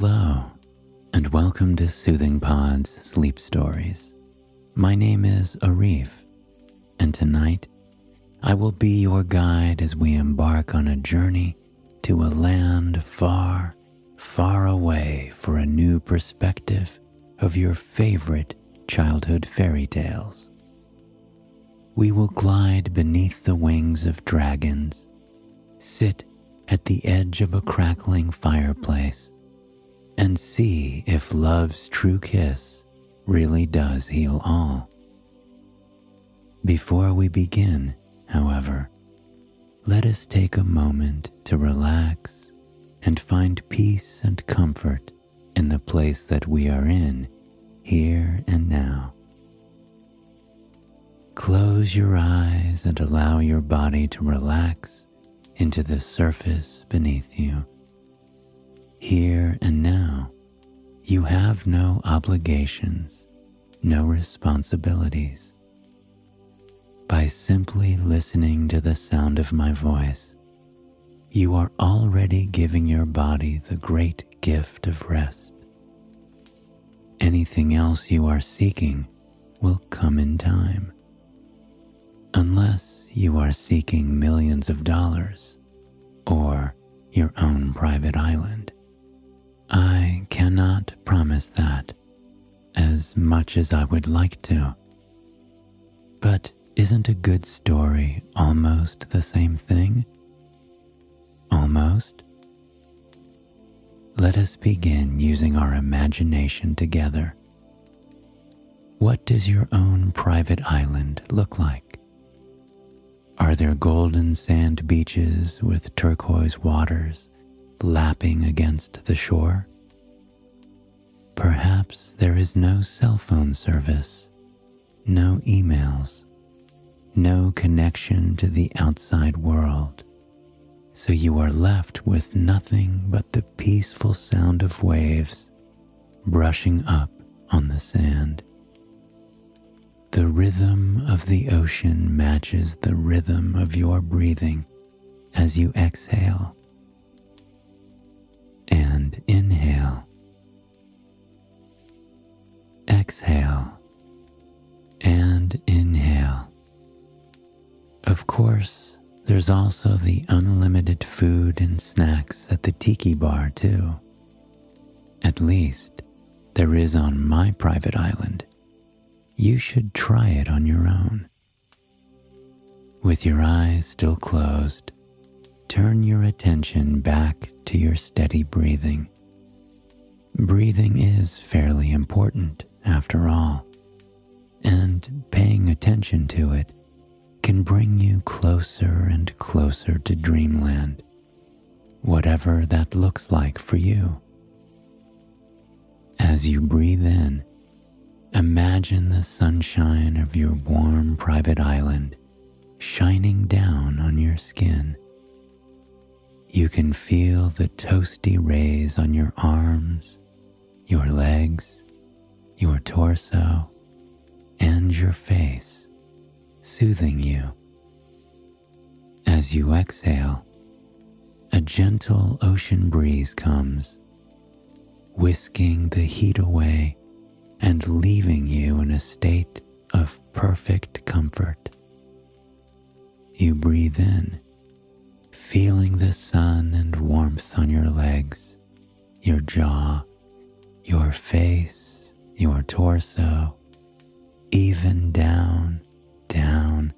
Hello, and welcome to Soothing Pod's Sleep Stories. My name is Arif, and tonight I will be your guide as we embark on a journey to a land far, far away for a new perspective of your favorite childhood fairy tales. We will glide beneath the wings of dragons, sit at the edge of a crackling fireplace, and see if love's true kiss really does heal all. Before we begin, however, let us take a moment to relax and find peace and comfort in the place that we are in, here and now. Close your eyes and allow your body to relax into the surface beneath you. Here and now, you have no obligations, no responsibilities. By simply listening to the sound of my voice, you are already giving your body the great gift of rest. Anything else you are seeking will come in time. Unless you are seeking millions of dollars or your own private island. I cannot promise that as much as I would like to. But isn't a good story almost the same thing? Almost? Let us begin using our imagination together. What does your own private island look like? Are there golden sand beaches with turquoise waters lapping against the shore? Perhaps there is no cell phone service, no emails, no connection to the outside world, so you are left with nothing but the peaceful sound of waves brushing up on the sand. The rhythm of the ocean matches the rhythm of your breathing as you exhale Exhale and inhale. Of course, there's also the unlimited food and snacks at the tiki bar, too. At least, there is on my private island you should try it on your own. With your eyes still closed, turn your attention back to your steady breathing. Breathing is fairly important, after all, and paying attention to it can bring you closer and closer to dreamland, whatever that looks like for you. As you breathe in, Imagine the sunshine of your warm private island shining down on your skin. You can feel the toasty rays on your arms, your legs, your torso, and your face, soothing you. As you exhale, a gentle ocean breeze comes, whisking the heat away and leaving you in a state of perfect comfort. You breathe in, feeling the sun and warmth on your legs, your jaw, your face, your torso, even down, down,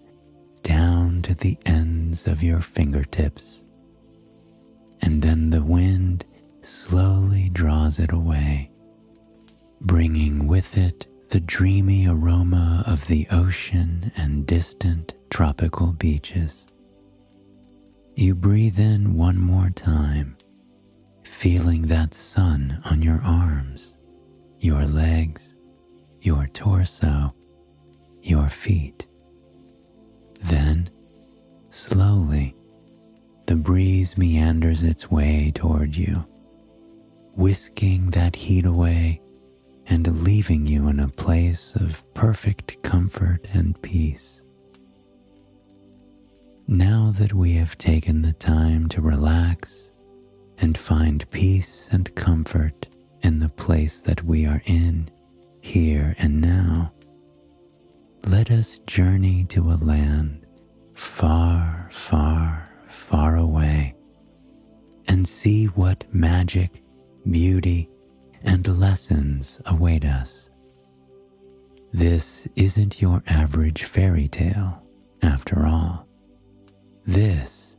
down to the ends of your fingertips. And then the wind slowly draws it away bringing with it the dreamy aroma of the ocean and distant tropical beaches. You breathe in one more time, feeling that sun on your arms, your legs, your torso, your feet. Then, slowly, the breeze meanders its way toward you, whisking that heat away and leaving you in a place of perfect comfort and peace. Now that we have taken the time to relax and find peace and comfort in the place that we are in, here and now, let us journey to a land far, far, far away and see what magic, beauty, and lessons await us. This isn't your average fairy tale, after all. This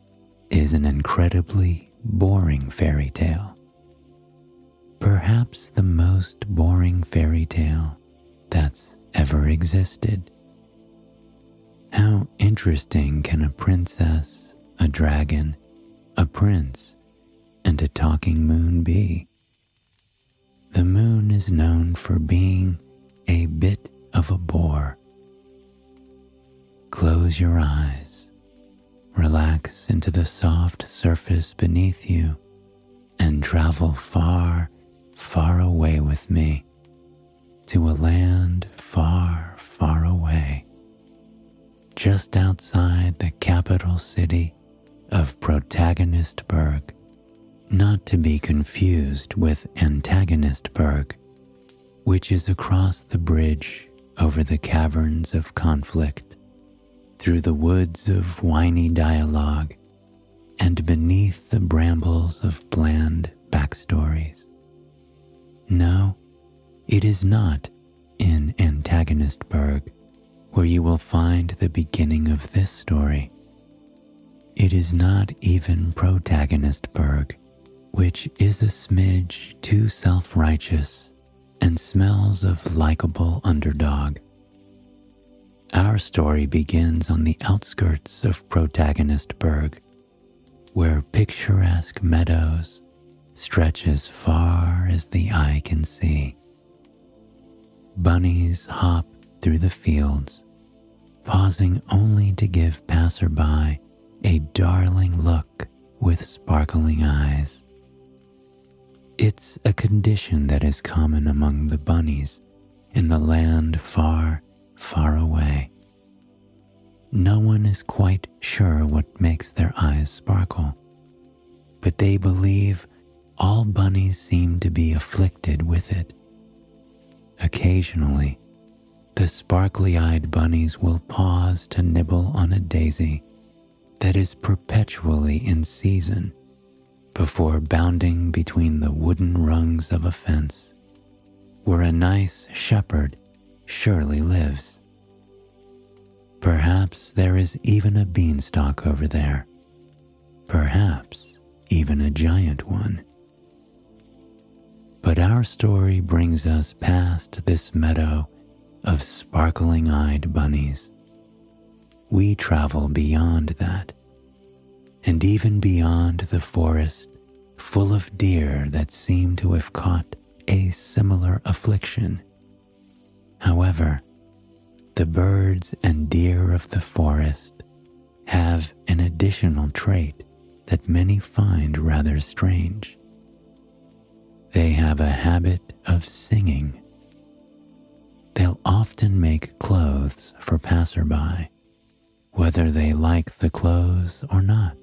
is an incredibly boring fairy tale. Perhaps the most boring fairy tale that's ever existed. How interesting can a princess, a dragon, a prince, and a talking moon be? The moon is known for being a bit of a bore. Close your eyes, relax into the soft surface beneath you, and travel far, far away with me to a land far, far away, just outside the capital city of Protagonistburg not to be confused with Antagonistburg, which is across the bridge over the caverns of conflict, through the woods of whiny dialogue, and beneath the brambles of bland backstories. No, it is not in Antagonistburg where you will find the beginning of this story. It is not even Protagonistburg which is a smidge too self righteous and smells of likable underdog. Our story begins on the outskirts of Protagonistburg, where picturesque meadows stretch as far as the eye can see. Bunnies hop through the fields, pausing only to give passerby a darling look with sparkling eyes. It's a condition that is common among the bunnies in the land far, far away. No one is quite sure what makes their eyes sparkle, but they believe all bunnies seem to be afflicted with it. Occasionally, the sparkly eyed bunnies will pause to nibble on a daisy that is perpetually in season before bounding between the wooden rungs of a fence where a nice shepherd surely lives. Perhaps there is even a beanstalk over there, perhaps even a giant one. But our story brings us past this meadow of sparkling eyed bunnies. We travel beyond that and even beyond the forest full of deer that seem to have caught a similar affliction. However, the birds and deer of the forest have an additional trait that many find rather strange. They have a habit of singing. They'll often make clothes for passerby, whether they like the clothes or not.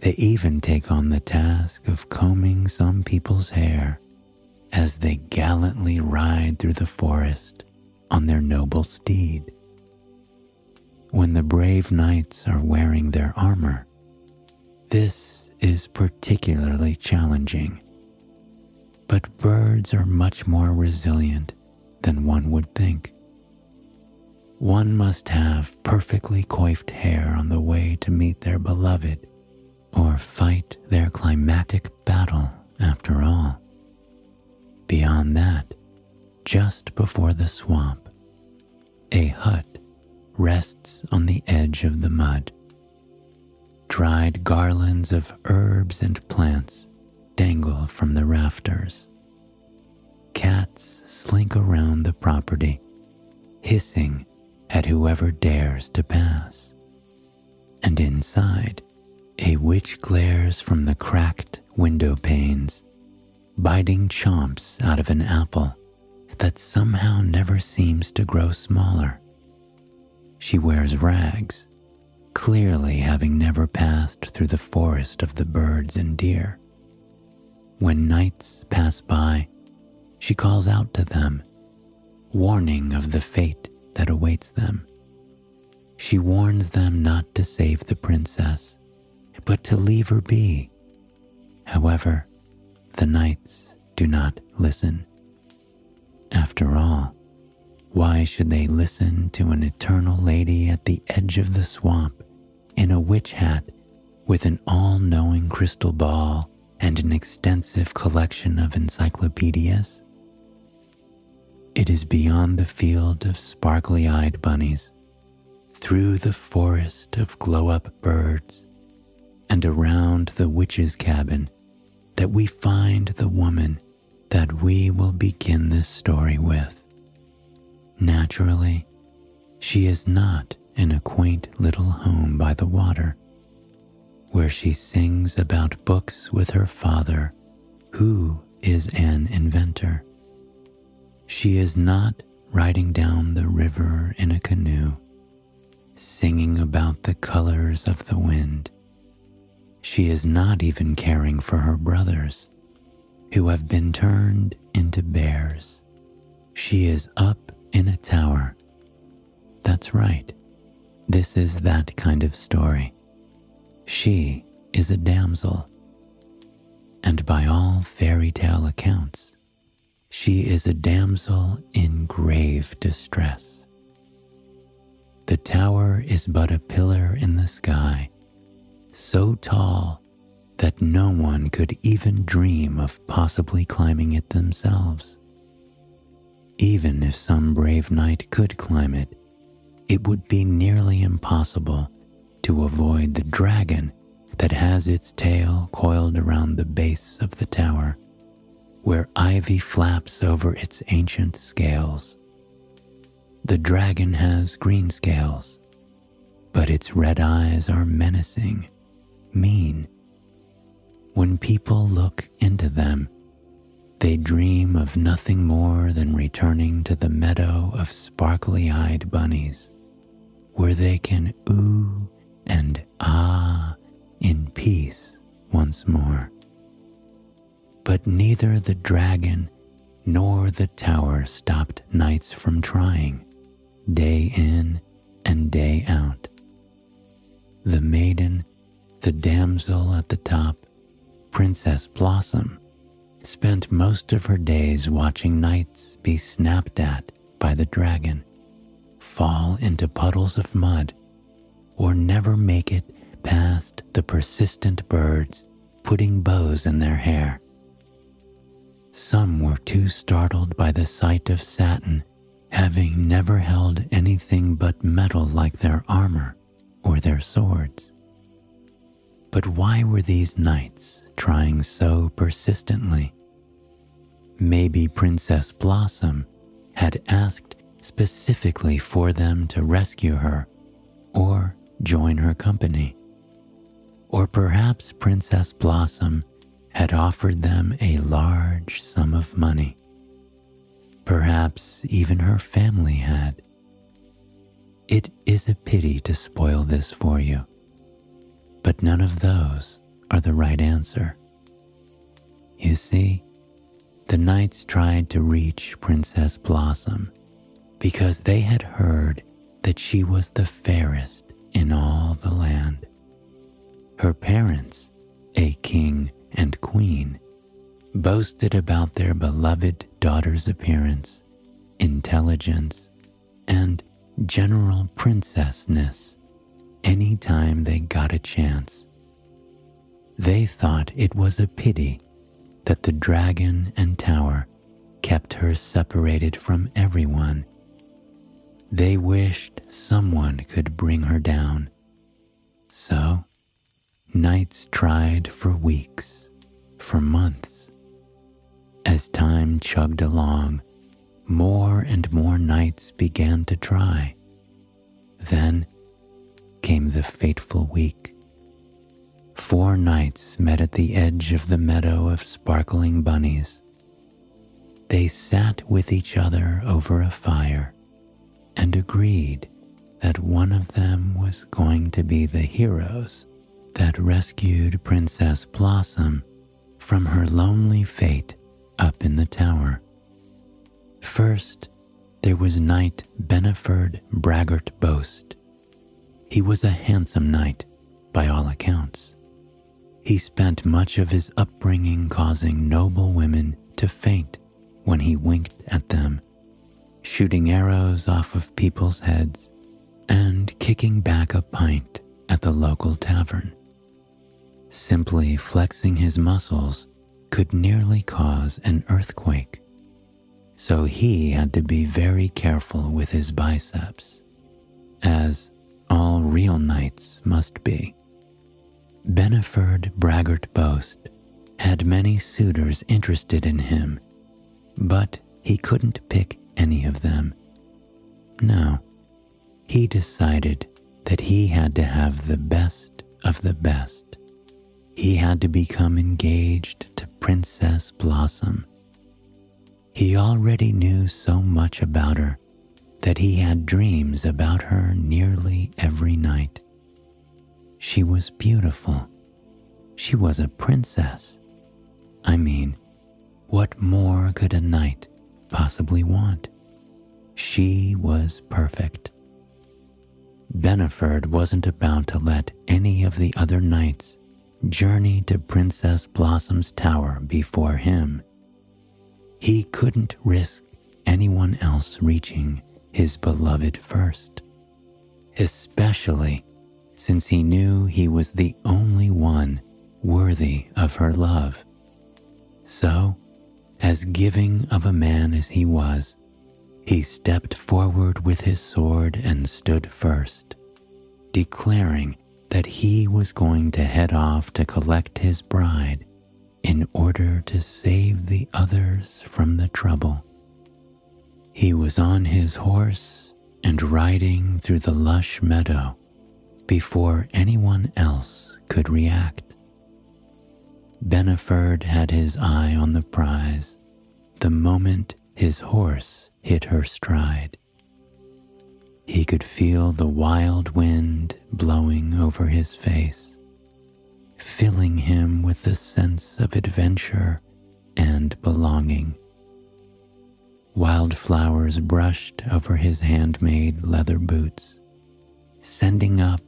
They even take on the task of combing some people's hair as they gallantly ride through the forest on their noble steed. When the brave knights are wearing their armor, this is particularly challenging. But birds are much more resilient than one would think. One must have perfectly coiffed hair on the way to meet their beloved or fight their climatic battle after all. Beyond that, just before the swamp, a hut rests on the edge of the mud. Dried garlands of herbs and plants dangle from the rafters. Cats slink around the property, hissing at whoever dares to pass. And inside, a witch glares from the cracked window panes, biting chomps out of an apple that somehow never seems to grow smaller. She wears rags, clearly having never passed through the forest of the birds and deer. When knights pass by, she calls out to them, warning of the fate that awaits them. She warns them not to save the princess, but to leave her be. However, the knights do not listen. After all, why should they listen to an eternal lady at the edge of the swamp in a witch hat with an all knowing crystal ball and an extensive collection of encyclopedias? It is beyond the field of sparkly eyed bunnies, through the forest of glow up birds, and around the witch's cabin that we find the woman that we will begin this story with. Naturally, she is not in a quaint little home by the water, where she sings about books with her father, who is an inventor. She is not riding down the river in a canoe, singing about the colors of the wind. She is not even caring for her brothers, who have been turned into bears. She is up in a tower. That's right. This is that kind of story. She is a damsel. And by all fairy tale accounts, she is a damsel in grave distress. The tower is but a pillar in the sky, so tall that no one could even dream of possibly climbing it themselves. Even if some brave knight could climb it, it would be nearly impossible to avoid the dragon that has its tail coiled around the base of the tower, where ivy flaps over its ancient scales. The dragon has green scales, but its red eyes are menacing, mean. When people look into them, they dream of nothing more than returning to the meadow of sparkly eyed bunnies, where they can ooh and ah in peace once more. But neither the dragon nor the tower stopped knights from trying, day in and day out. The maiden, the damsel at the top, Princess Blossom, spent most of her days watching knights be snapped at by the dragon, fall into puddles of mud, or never make it past the persistent birds putting bows in their hair. Some were too startled by the sight of satin, having never held anything but metal like their armor or their swords. But why were these knights trying so persistently? Maybe Princess Blossom had asked specifically for them to rescue her or join her company. Or perhaps Princess Blossom had offered them a large sum of money. Perhaps even her family had. It is a pity to spoil this for you, but none of those are the right answer. You see, the knights tried to reach Princess Blossom because they had heard that she was the fairest in all the land. Her parents, a king and queen, boasted about their beloved daughter's appearance, intelligence, and general princessness any time they got a chance. They thought it was a pity that the dragon and tower kept her separated from everyone. They wished someone could bring her down. So, knights tried for weeks, for months. As time chugged along, more and more knights began to try. Then came the fateful week four knights met at the edge of the meadow of sparkling bunnies. They sat with each other over a fire and agreed that one of them was going to be the heroes that rescued Princess Blossom from her lonely fate up in the tower. First, there was Knight Beneford Braggart Boast. He was a handsome knight, by all accounts. He spent much of his upbringing causing noble women to faint when he winked at them, shooting arrows off of people's heads, and kicking back a pint at the local tavern. Simply flexing his muscles could nearly cause an earthquake, so he had to be very careful with his biceps, as all real knights must be. Beneford Braggart Boast had many suitors interested in him, but he couldn't pick any of them. No, he decided that he had to have the best of the best. He had to become engaged to Princess Blossom. He already knew so much about her that he had dreams about her nearly every night. She was beautiful. She was a princess. I mean, what more could a knight possibly want? She was perfect. Beneford wasn't about to let any of the other knights journey to Princess Blossom's tower before him. He couldn't risk anyone else reaching his beloved first, especially since he knew he was the only one worthy of her love. So, as giving of a man as he was, he stepped forward with his sword and stood first, declaring that he was going to head off to collect his bride in order to save the others from the trouble. He was on his horse and riding through the lush meadow before anyone else could react. Beneford had his eye on the prize the moment his horse hit her stride. He could feel the wild wind blowing over his face, filling him with a sense of adventure and belonging. Wildflowers brushed over his handmade leather boots, sending up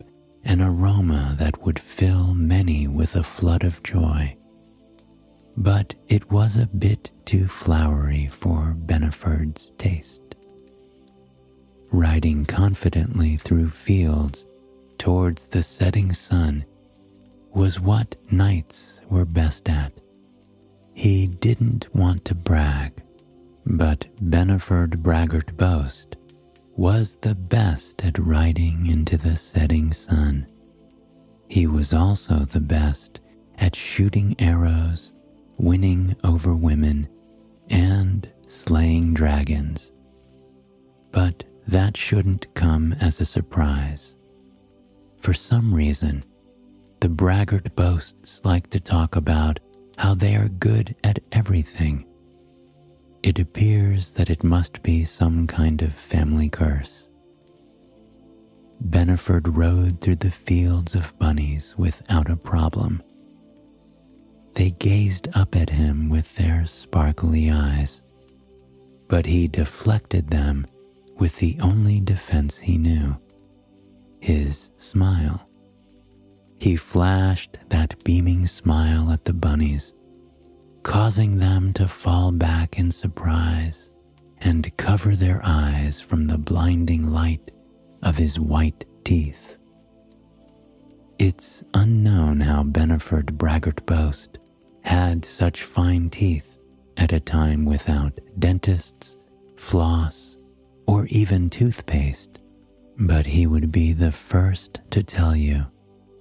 an aroma that would fill many with a flood of joy. But it was a bit too flowery for Beneford's taste. Riding confidently through fields towards the setting sun was what knights were best at. He didn't want to brag but Beneford Braggart Boast was the best at riding into the setting sun. He was also the best at shooting arrows, winning over women, and slaying dragons. But that shouldn't come as a surprise. For some reason, the braggart boasts like to talk about how they are good at everything it appears that it must be some kind of family curse. Beneford rode through the fields of bunnies without a problem. They gazed up at him with their sparkly eyes, but he deflected them with the only defense he knew his smile. He flashed that beaming smile at the bunnies causing them to fall back in surprise and cover their eyes from the blinding light of his white teeth. It's unknown how Beneford Braggart Boast had such fine teeth at a time without dentists, floss, or even toothpaste, but he would be the first to tell you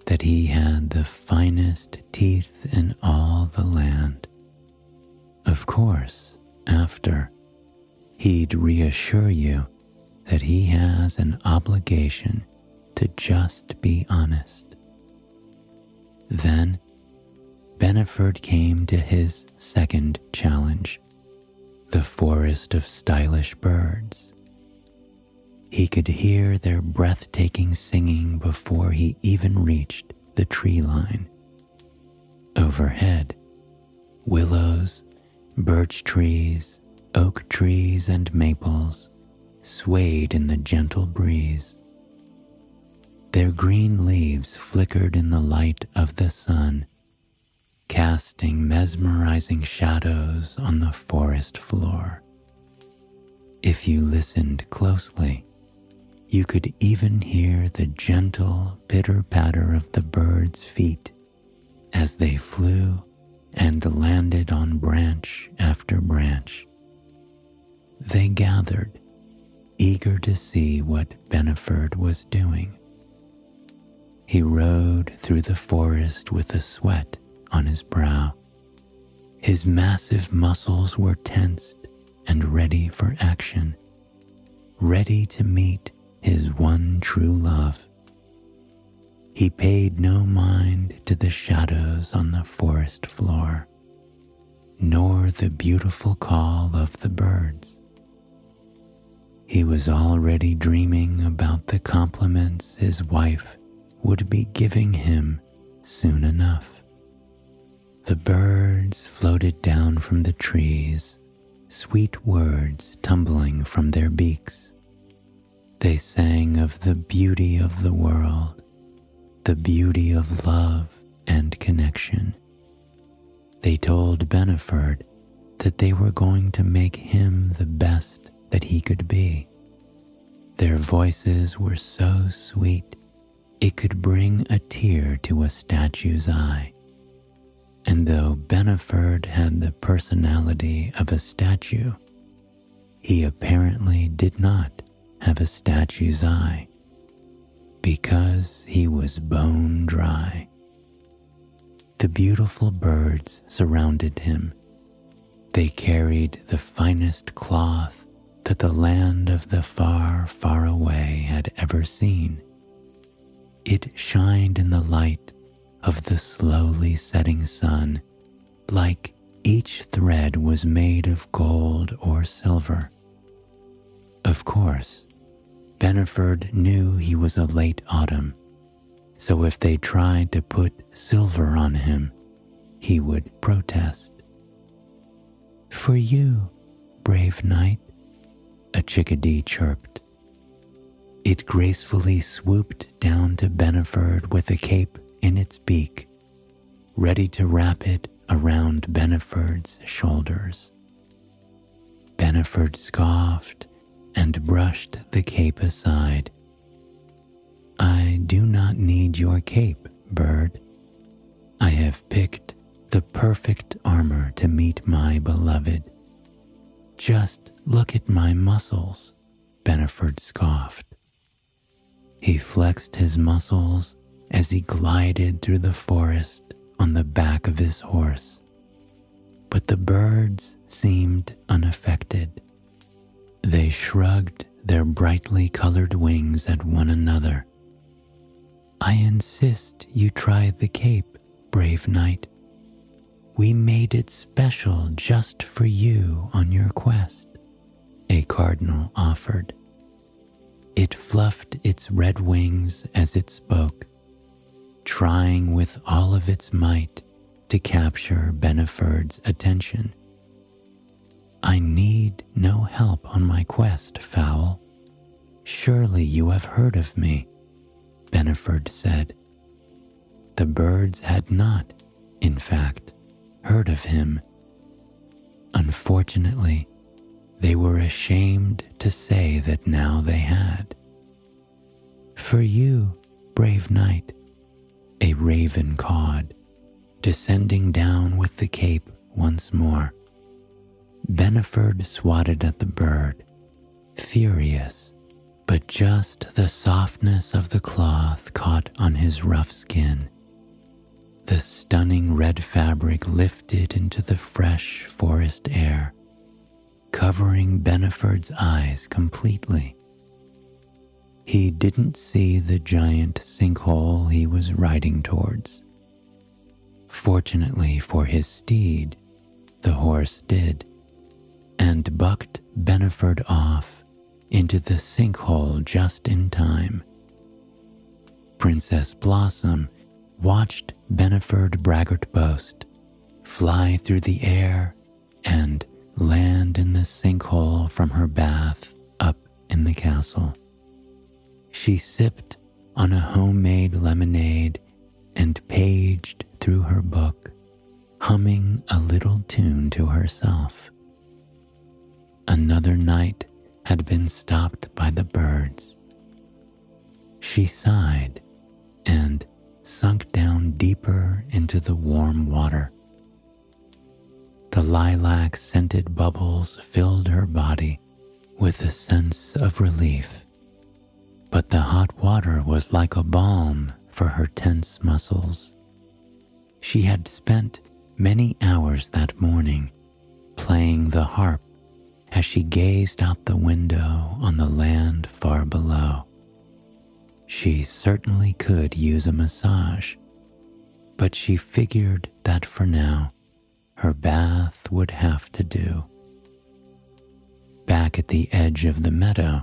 that he had the finest teeth in all the land. Of course, after, he'd reassure you that he has an obligation to just be honest. Then, Beneford came to his second challenge the forest of stylish birds. He could hear their breathtaking singing before he even reached the tree line. Overhead, willows, birch trees, oak trees, and maples swayed in the gentle breeze. Their green leaves flickered in the light of the sun, casting mesmerizing shadows on the forest floor. If you listened closely, you could even hear the gentle pitter patter of the birds' feet as they flew and landed on branch after branch. They gathered, eager to see what Beneford was doing. He rode through the forest with a sweat on his brow. His massive muscles were tensed and ready for action, ready to meet his one true love. He paid no mind to the shadows on the forest floor, nor the beautiful call of the birds. He was already dreaming about the compliments his wife would be giving him soon enough. The birds floated down from the trees sweet words tumbling from their beaks. They sang of the beauty of the world, the beauty of love and connection. They told Beneford that they were going to make him the best that he could be. Their voices were so sweet it could bring a tear to a statue's eye. And though Beneford had the personality of a statue, he apparently did not have a statue's eye because he was bone dry. The beautiful birds surrounded him. They carried the finest cloth that the land of the far, far away had ever seen. It shined in the light of the slowly setting sun, like each thread was made of gold or silver. Of course, Beneford knew he was a late autumn, so if they tried to put silver on him, he would protest. For you, brave knight, a chickadee chirped. It gracefully swooped down to Beneford with a cape in its beak, ready to wrap it around Beneford's shoulders. Beneford scoffed and brushed the cape aside. I do not need your cape, bird. I have picked the perfect armor to meet my beloved. Just look at my muscles, Beneford scoffed. He flexed his muscles as he glided through the forest on the back of his horse. But the birds seemed unaffected. They shrugged their brightly colored wings at one another. I insist you try the cape, brave knight. We made it special just for you on your quest, a cardinal offered. It fluffed its red wings as it spoke trying with all of its might to capture Beneford's attention. I need no help on my quest, Fowl. Surely you have heard of me, Beneford said. The birds had not, in fact, heard of him. Unfortunately, they were ashamed to say that now they had. For you, brave knight, a raven cawed, descending down with the cape once more. Beneford swatted at the bird, furious, but just the softness of the cloth caught on his rough skin. The stunning red fabric lifted into the fresh forest air, covering Beneford's eyes completely. He didn't see the giant sinkhole he was riding towards. Fortunately for his steed, the horse did, and bucked Beneford off into the sinkhole just in time. Princess Blossom watched Beneford Braggart boast, fly through the air, and land in the sinkhole from her bath up in the castle. She sipped on a homemade lemonade and paged through her book, humming a little tune to herself. Another knight had been stopped by the birds. She sighed and sunk down deeper into the warm water. The lilac scented bubbles filled her body with a sense of relief, but the hot water was like a balm for her tense muscles. She had spent many hours that morning playing the harp as she gazed out the window on the land far below. She certainly could use a massage, but she figured that for now, her bath would have to do. Back at the edge of the meadow,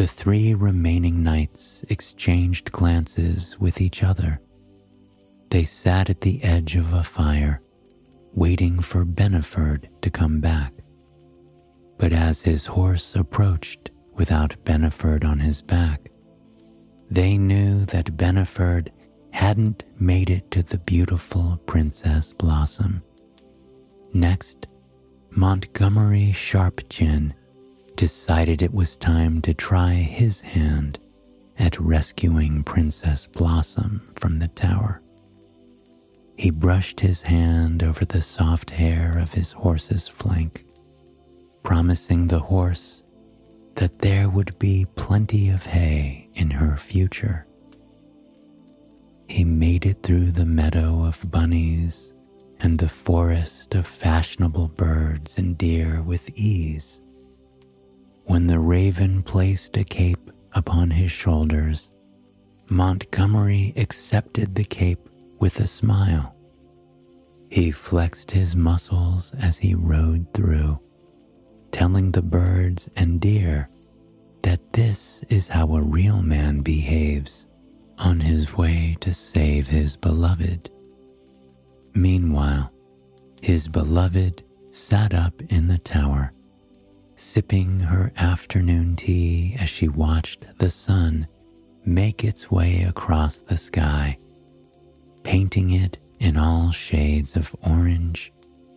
the three remaining knights exchanged glances with each other. They sat at the edge of a fire, waiting for Beneford to come back. But as his horse approached without Beneford on his back, they knew that Beneford hadn't made it to the beautiful Princess Blossom. Next, Montgomery Sharpchin decided it was time to try his hand at rescuing Princess Blossom from the tower. He brushed his hand over the soft hair of his horse's flank, promising the horse that there would be plenty of hay in her future. He made it through the meadow of bunnies and the forest of fashionable birds and deer with ease. When the raven placed a cape upon his shoulders, Montgomery accepted the cape with a smile. He flexed his muscles as he rode through telling the birds and deer that this is how a real man behaves on his way to save his beloved. Meanwhile, his beloved sat up in the tower, sipping her afternoon tea as she watched the sun make its way across the sky, painting it in all shades of orange,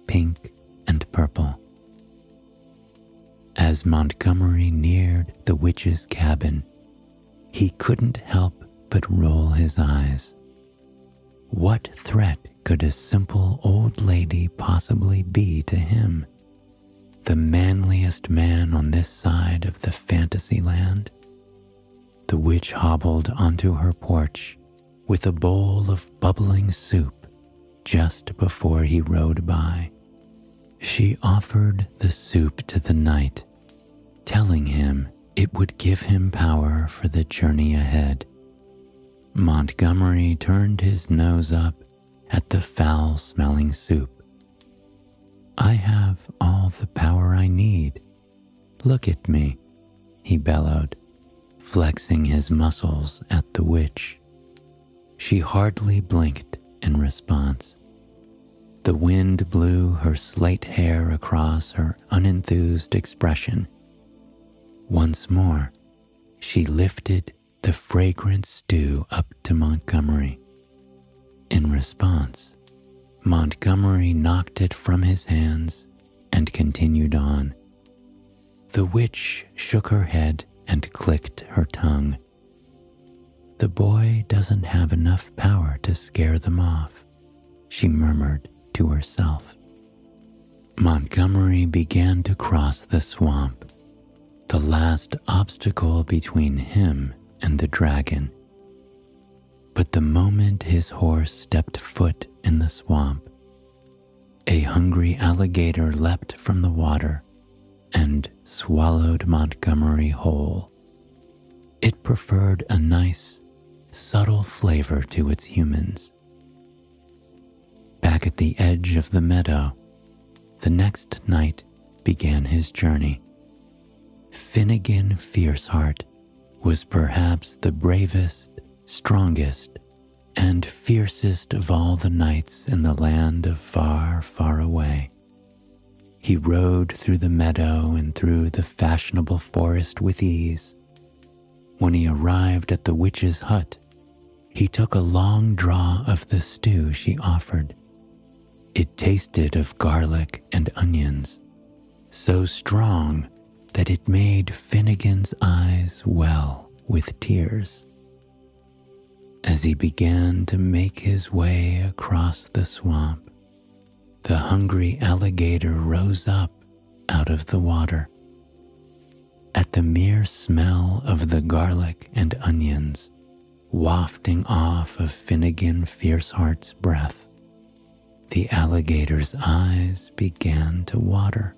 pink, and purple. As Montgomery neared the witch's cabin, he couldn't help but roll his eyes. What threat could a simple old lady possibly be to him? The manliest man on this side of the fantasy land? The witch hobbled onto her porch with a bowl of bubbling soup just before he rode by. She offered the soup to the knight, telling him it would give him power for the journey ahead. Montgomery turned his nose up at the foul smelling soup. I have all the power I need. Look at me, he bellowed, flexing his muscles at the witch. She hardly blinked in response. The wind blew her slate hair across her unenthused expression. Once more, she lifted the fragrant stew up to Montgomery. In response, Montgomery knocked it from his hands and continued on. The witch shook her head and clicked her tongue. The boy doesn't have enough power to scare them off, she murmured to herself. Montgomery began to cross the swamp, the last obstacle between him and the dragon. But the moment his horse stepped foot in the swamp, a hungry alligator leapt from the water and swallowed Montgomery whole. It preferred a nice, subtle flavor to its humans Back at the edge of the meadow, the next knight began his journey. Finnegan Fierceheart was perhaps the bravest, strongest, and fiercest of all the knights in the land of far, far away. He rode through the meadow and through the fashionable forest with ease. When he arrived at the witch's hut, he took a long draw of the stew she offered. It tasted of garlic and onions, so strong that it made Finnegan's eyes well with tears. As he began to make his way across the swamp, the hungry alligator rose up out of the water. At the mere smell of the garlic and onions, wafting off of Finnegan Fierceheart's breath, the alligator's eyes began to water.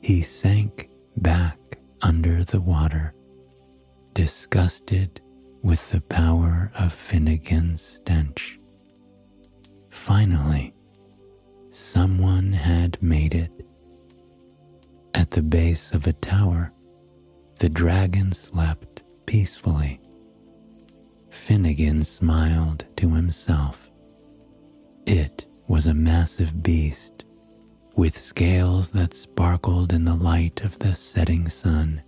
He sank back under the water, disgusted with the power of Finnegan's stench. Finally, someone had made it. At the base of a tower, the dragon slept peacefully. Finnegan smiled to himself. It was a massive beast with scales that sparkled in the light of the setting sun.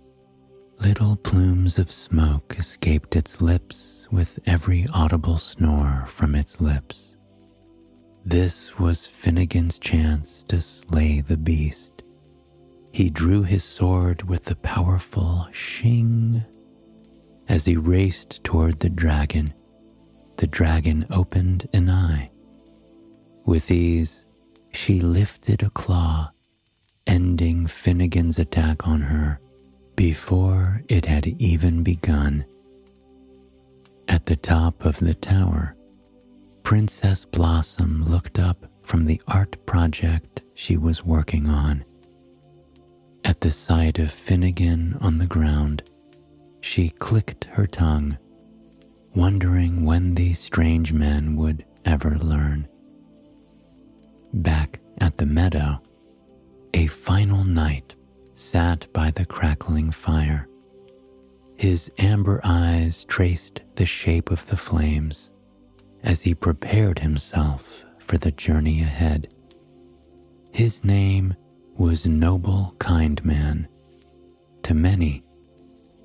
Little plumes of smoke escaped its lips with every audible snore from its lips. This was Finnegan's chance to slay the beast. He drew his sword with the powerful shing as he raced toward the dragon, the dragon opened an eye. With ease, she lifted a claw, ending Finnegan's attack on her before it had even begun. At the top of the tower, Princess Blossom looked up from the art project she was working on. At the sight of Finnegan on the ground, she clicked her tongue, wondering when these strange men would ever learn. Back at the meadow, a final knight sat by the crackling fire. His amber eyes traced the shape of the flames as he prepared himself for the journey ahead. His name was Noble Kindman. To many,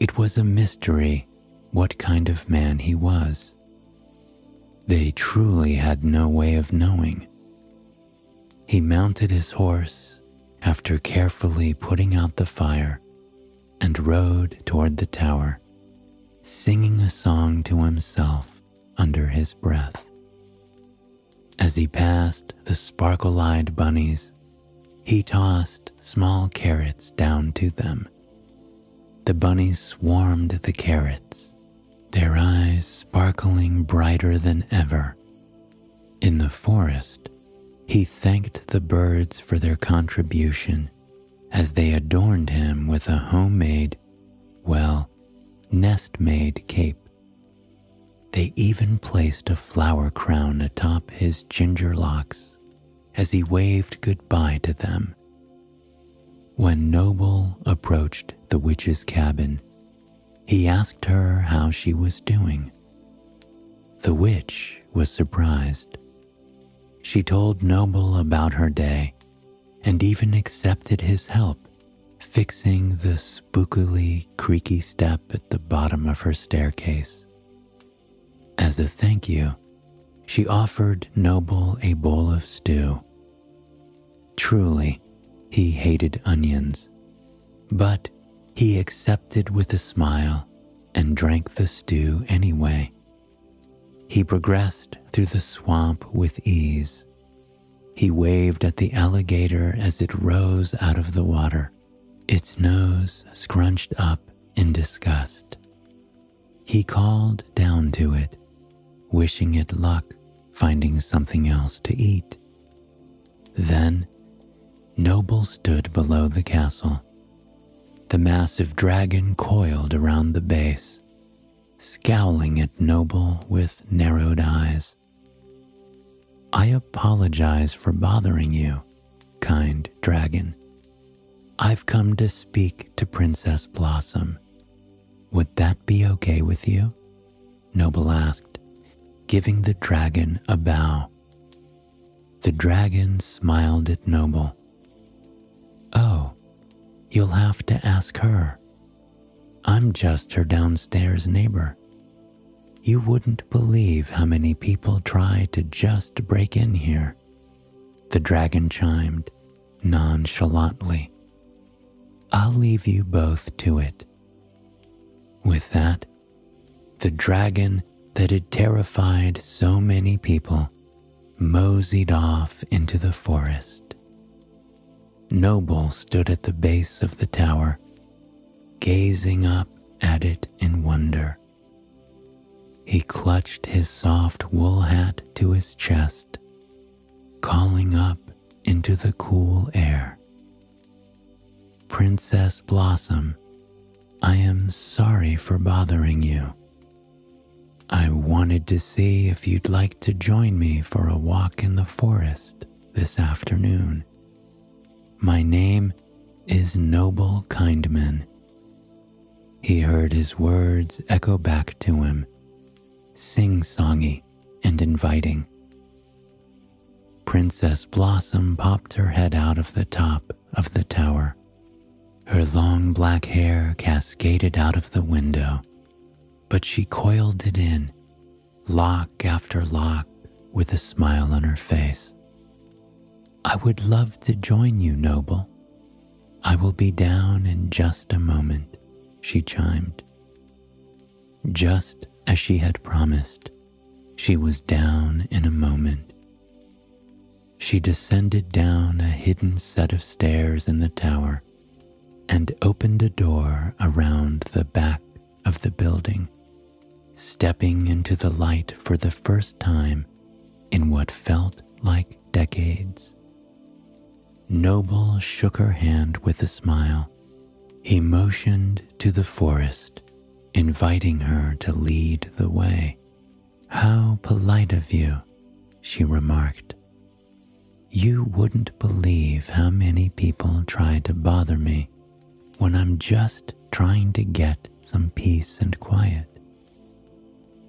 it was a mystery what kind of man he was. They truly had no way of knowing. He mounted his horse after carefully putting out the fire and rode toward the tower, singing a song to himself under his breath. As he passed the sparkle eyed bunnies, he tossed small carrots down to them the bunnies swarmed the carrots, their eyes sparkling brighter than ever. In the forest, he thanked the birds for their contribution as they adorned him with a homemade, well, nest made cape. They even placed a flower crown atop his ginger locks as he waved goodbye to them. When Noble approached the witch's cabin, he asked her how she was doing. The witch was surprised. She told Noble about her day and even accepted his help fixing the spookily creaky step at the bottom of her staircase. As a thank you, she offered Noble a bowl of stew. Truly, he hated onions, but he accepted with a smile and drank the stew anyway. He progressed through the swamp with ease. He waved at the alligator as it rose out of the water, its nose scrunched up in disgust. He called down to it, wishing it luck finding something else to eat. Then Noble stood below the castle. The massive dragon coiled around the base, scowling at Noble with narrowed eyes. I apologize for bothering you, kind dragon. I've come to speak to Princess Blossom. Would that be okay with you? Noble asked, giving the dragon a bow. The dragon smiled at Noble. Oh, you'll have to ask her. I'm just her downstairs neighbor. You wouldn't believe how many people try to just break in here. The dragon chimed nonchalantly. I'll leave you both to it. With that, the dragon that had terrified so many people moseyed off into the forest. Noble stood at the base of the tower, gazing up at it in wonder. He clutched his soft wool hat to his chest, calling up into the cool air. Princess Blossom, I am sorry for bothering you. I wanted to see if you'd like to join me for a walk in the forest this afternoon. My name is Noble Kindman. He heard his words echo back to him, sing songy and inviting. Princess Blossom popped her head out of the top of the tower. Her long black hair cascaded out of the window but she coiled it in, lock after lock, with a smile on her face. I would love to join you, Noble. I will be down in just a moment, she chimed. Just as she had promised, she was down in a moment. She descended down a hidden set of stairs in the tower and opened a door around the back of the building stepping into the light for the first time in what felt like decades. Noble shook her hand with a smile. He motioned to the forest, inviting her to lead the way. How polite of you, she remarked. You wouldn't believe how many people try to bother me when I'm just trying to get some peace and quiet.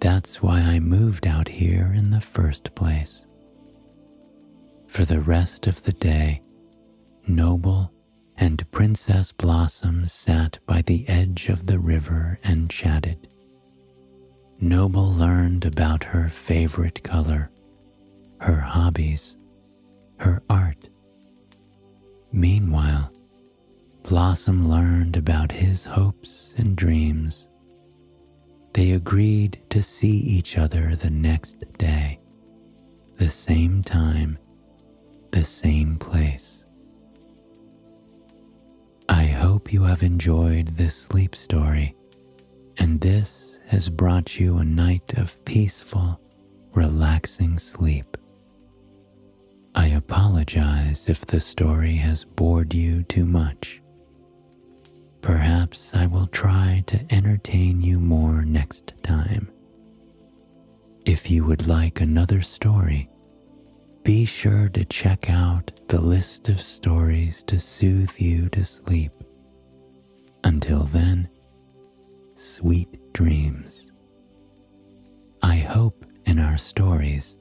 That's why I moved out here in the first place. For the rest of the day, Noble and Princess Blossom sat by the edge of the river and chatted. Noble learned about her favorite color, her hobbies, her art. Meanwhile, Blossom learned about his hopes and dreams they agreed to see each other the next day, the same time, the same place. I hope you have enjoyed this sleep story, and this has brought you a night of peaceful, relaxing sleep. I apologize if the story has bored you too much. Perhaps I will try to entertain you more next time. If you would like another story, be sure to check out the list of stories to soothe you to sleep. Until then, sweet dreams. I hope in our stories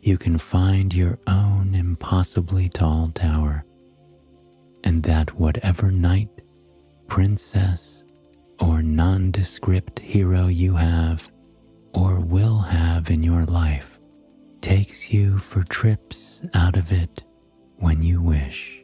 you can find your own impossibly tall tower, and that whatever knight, princess or nondescript hero you have or will have in your life takes you for trips out of it when you wish.